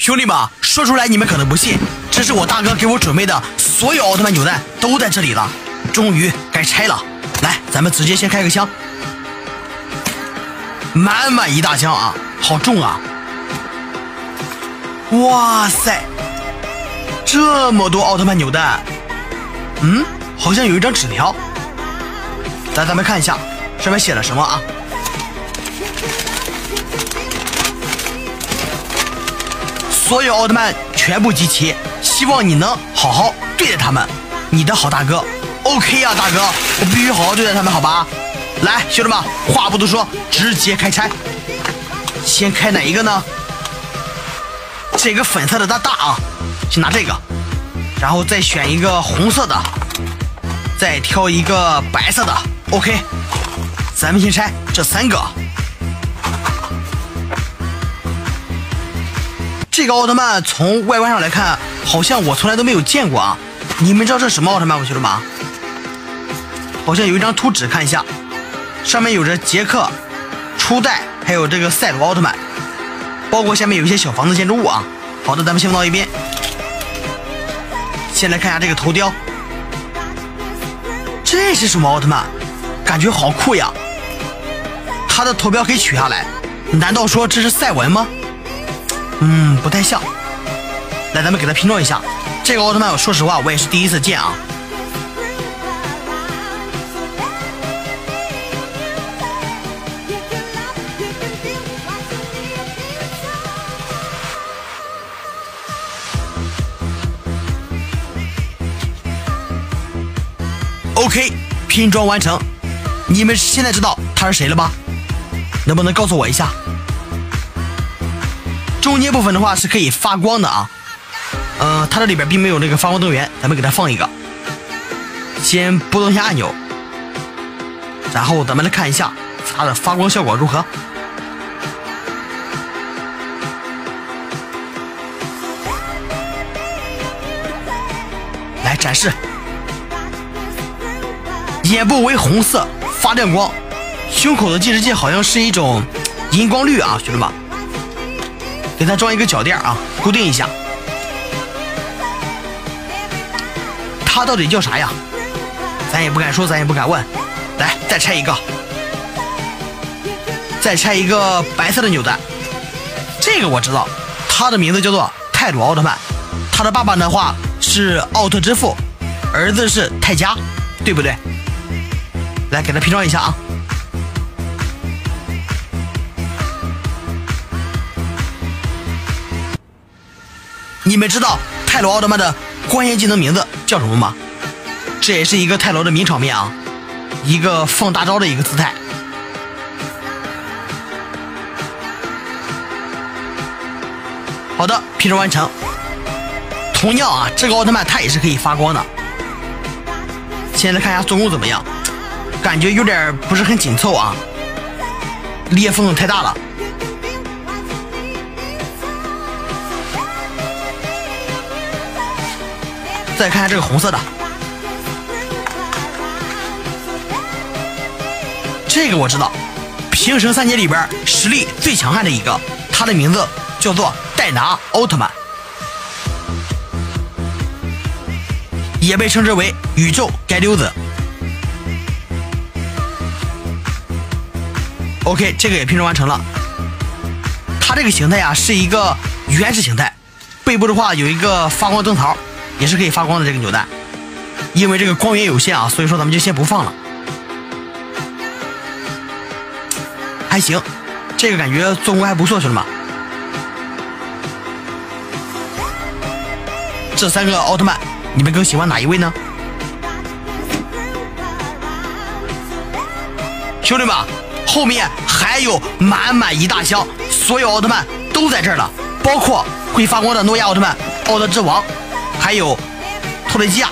兄弟们，说出来你们可能不信，这是我大哥给我准备的，所有奥特曼扭蛋都在这里了。终于该拆了，来，咱们直接先开个箱，满满一大箱啊，好重啊！哇塞，这么多奥特曼扭蛋，嗯，好像有一张纸条，来，咱们看一下上面写了什么啊？所有奥特曼全部集齐，希望你能好好对待他们。你的好大哥，OK 啊，大哥，我必须好好对待他们，好吧？来，兄弟们，话不多说，直接开拆。先开哪一个呢？这个粉色的大大啊，先拿这个，然后再选一个红色的，再挑一个白色的，OK。咱们先拆这三个。这个奥特曼从外观上来看，好像我从来都没有见过啊！你们知道这是什么奥特曼吗，兄弟们？好像有一张图纸，看一下，上面有着杰克、初代，还有这个赛罗奥特曼，包括下面有一些小房子建筑物啊。好的，咱们先放到一边。先来看一下这个头雕，这是什么奥特曼？感觉好酷呀！他的头标可以取下来，难道说这是赛文吗？嗯，不太像。来，咱们给它拼装一下。这个奥特曼，我说实话，我也是第一次见啊。OK，拼装完成。你们现在知道他是谁了吧？能不能告诉我一下？中间部分的话是可以发光的啊，嗯，它这里边并没有那个发光灯源，咱们给它放一个，先拨动一下按钮，然后咱们来看一下它的发光效果如何。来展示，眼部为红色，发亮光，胸口的计时器好像是一种荧光绿啊，兄弟们。给它装一个脚垫啊，固定一下。它到底叫啥呀？咱也不敢说，咱也不敢问。来，再拆一个，再拆一个白色的扭蛋。这个我知道，它的名字叫做泰鲁奥特曼。他的爸爸的话是奥特之父，儿子是泰迦，对不对？来，给他拼装一下啊。你们知道泰罗奥特曼的关键技能名字叫什么吗？这也是一个泰罗的名场面啊，一个放大招的一个姿态。好的，拼装完成。同样啊，这个奥特曼它也是可以发光的。现在看一下做工怎么样？感觉有点不是很紧凑啊，裂缝太大了。再看看这个红色的，这个我知道，平成三杰里边实力最强悍的一个，他的名字叫做戴拿奥特曼，也被称之为宇宙街溜子。OK，这个也拼装完成了，它这个形态呀是一个原始形态，背部的话有一个发光灯槽。也是可以发光的这个扭蛋，因为这个光源有限啊，所以说咱们就先不放了。还行，这个感觉做工还不错，兄弟们。这三个奥特曼，你们更喜欢哪一位呢？兄弟们，后面还有满满一大箱，所有奥特曼都在这儿了，包括会发光的诺亚奥特曼、奥特之王。还有，托雷基亚。